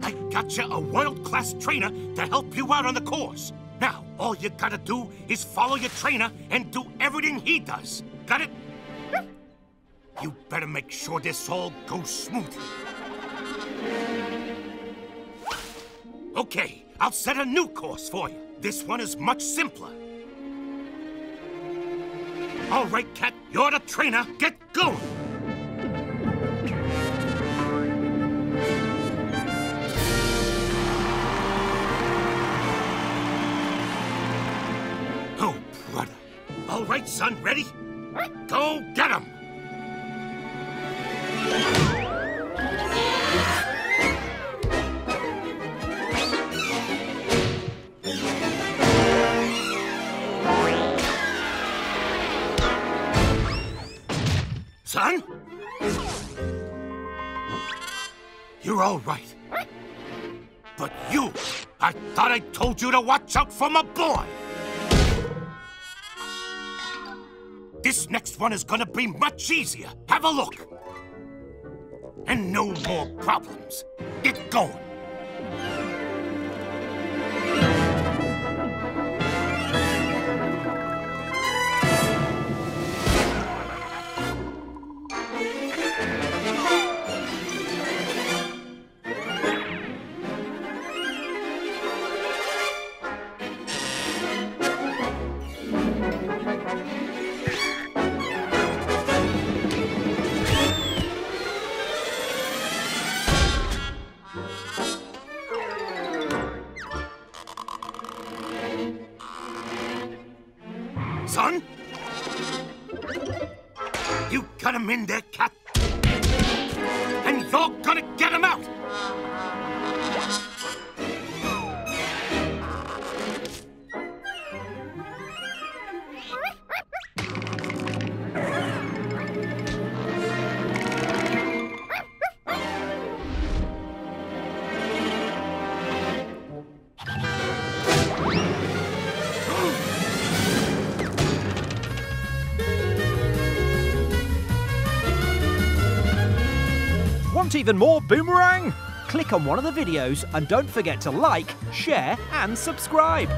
I got you a world-class trainer to help you out on the course. Now, all you gotta do is follow your trainer and do everything he does. Got it? You better make sure this all goes smooth. Okay, I'll set a new course for you. This one is much simpler. All right, Cat, you're the trainer. Get going! Oh, brother. All right, son, ready? Go get him! Son? You're all right. But you, I thought I told you to watch out for my boy. This next one is gonna be much easier. Have a look. And no more problems. Get going. Son? You got him in there, Cat. And you're gonna get him out! Want even more Boomerang? Click on one of the videos and don't forget to like, share, and subscribe.